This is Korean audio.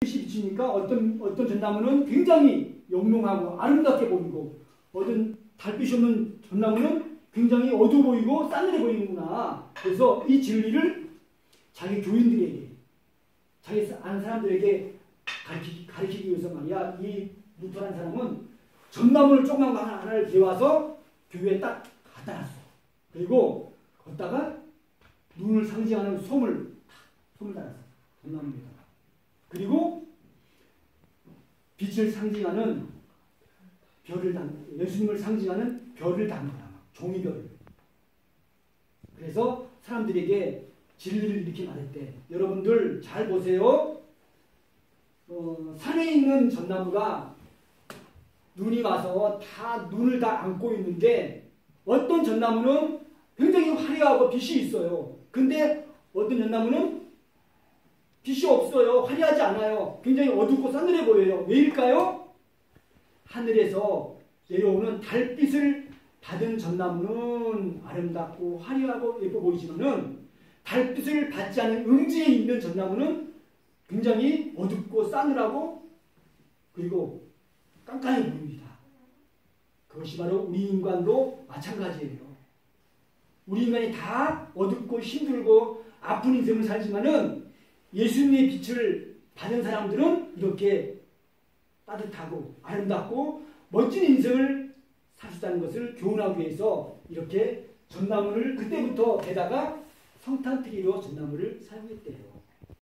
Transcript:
빛이 비치니까 어떤 어떤 전나무는 굉장히 영롱하고 아름답게 보이고 어떤 달빛이 없는 전나무는 굉장히 어두워 보이고 싸늘해 보이는구나. 그래서 이 진리를 자기 교인들에게 자기 아는 사람들에게 가르치기, 가르치기 위해서 말이야 이 루터란 사람은 전나무를 조그만 거 하나를 배워서 교회에 딱 갖다 놨어. 그리고 걷다가 눈을 상징하는 솜을 솜을 달았어. 전나무에다가. 그리고 빛을 상징하는 별을 단 예수님을 상징하는 별을 단 거야. 종이별을. 그래서 사람들에게 진리를 이렇게 말했대. 여러분들 잘 보세요. 어, 산에 있는 전나무가 눈이 와서 다 눈을 다 안고 있는데 어떤 전나무는 굉장히 화려하고 빛이 있어요. 근데 어떤 전나무는 빛이 없어요. 화려하지 않아요. 굉장히 어둡고 싸늘해 보여요. 왜일까요? 하늘에서 내려오는 달빛을 받은 전나무는 아름답고 화려하고 예뻐 보이지만은 달빛을 받지 않은 음지에 있는 전나무는 굉장히 어둡고 싸늘하고 그리고 깜깜해 보입니다. 그것이 바로 우리 인간도 마찬가지예요. 우리 인간이 다 어둡고 힘들고 아픈 인생을 살지만은 예수님의 빛을 받은 사람들은 이렇게 따뜻하고 아름답고 멋진 인생을 살수 있다는 것을 교훈하기 위해서 이렇게 전나무를 그때부터 게다가 성탄트리로 전나무를 사용했대요.